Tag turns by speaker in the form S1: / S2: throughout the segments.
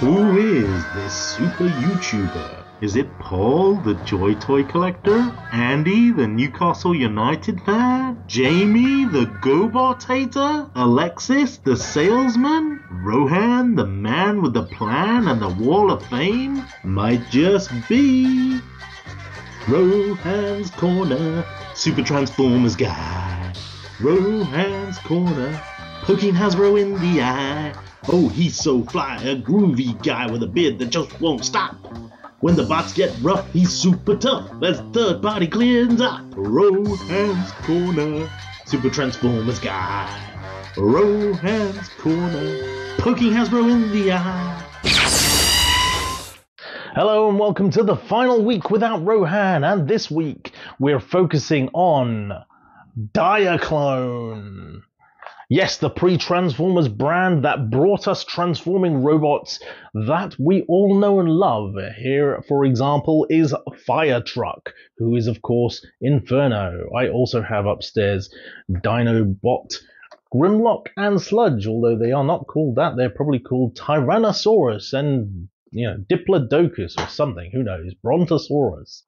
S1: Who is this super YouTuber? Is it Paul, the Joy Toy Collector? Andy, the Newcastle United fan? Jamie, the GoBot hater? Alexis, the salesman? Rohan, the man with the plan and the Wall of Fame? Might just be. Rohan's Corner, Super Transformers guy. Rohan's Corner, poking Hasbro in the eye. Oh, he's so fly, a groovy guy with a beard that just won't stop. When the bots get rough, he's super tough as third party cleans up. Rohan's Corner, Super Transformers guy. Rohan's Corner, poking Hasbro in the eye.
S2: Hello and welcome to the final week without Rohan, and this week we're focusing on Diaclone. Yes, the pre Transformers brand that brought us transforming robots that we all know and love. Here, for example, is Fire Truck, who is, of course, Inferno. I also have upstairs Dinobot. Grimlock and Sludge, although they are not called that, they're probably called Tyrannosaurus and you know, Diplodocus or something, who knows, Brontosaurus.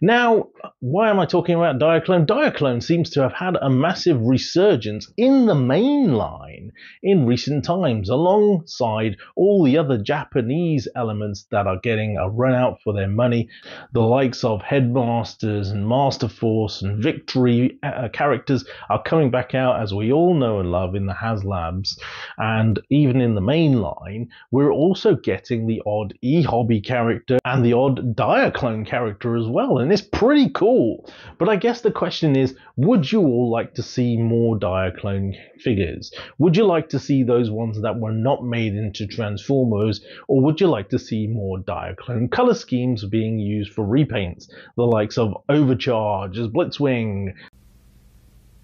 S2: Now, why am I talking about Diaclone? Diaclone seems to have had a massive resurgence in the main line in recent times, alongside all the other Japanese elements that are getting a run out for their money, the likes of Headmasters and Master Force and Victory uh, characters are coming back out, as we all know and love, in the HasLabs, and even in the main line, we're also getting the odd odd e-hobby character and the odd Diaclone character as well, and it's pretty cool. But I guess the question is, would you all like to see more Diaclone figures? Would you like to see those ones that were not made into Transformers, or would you like to see more Diaclone color schemes being used for repaints, the likes of Overcharge as Blitzwing?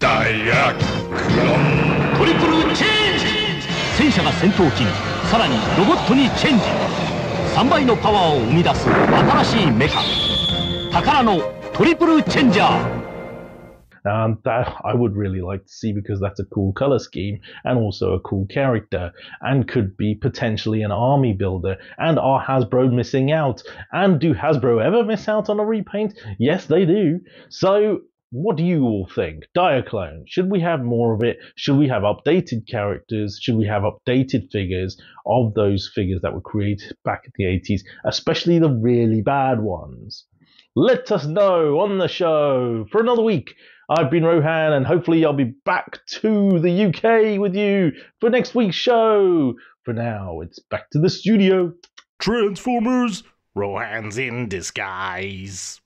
S3: Diaclone! トリプルチェンジ戦車が戦闘機にさらにロボットにチェンジ3倍のパワーを生み出す新しいメカ 宝のトリプルチェンジャー
S2: And that I would really like to see because that's a cool color scheme and also a cool character and could be potentially an army builder. And are Hasbro missing out? And do Hasbro ever miss out on a repaint? Yes, they do. So what do you all think? Diaclone, should we have more of it? Should we have updated characters? Should we have updated figures of those figures that were created back in the 80s, especially the really bad ones? Let us know on the show. For another week, I've been Rohan, and hopefully, I'll be back to the UK with you for next week's show. For now, it's back to the studio.
S1: Transformers, Rohan's in disguise.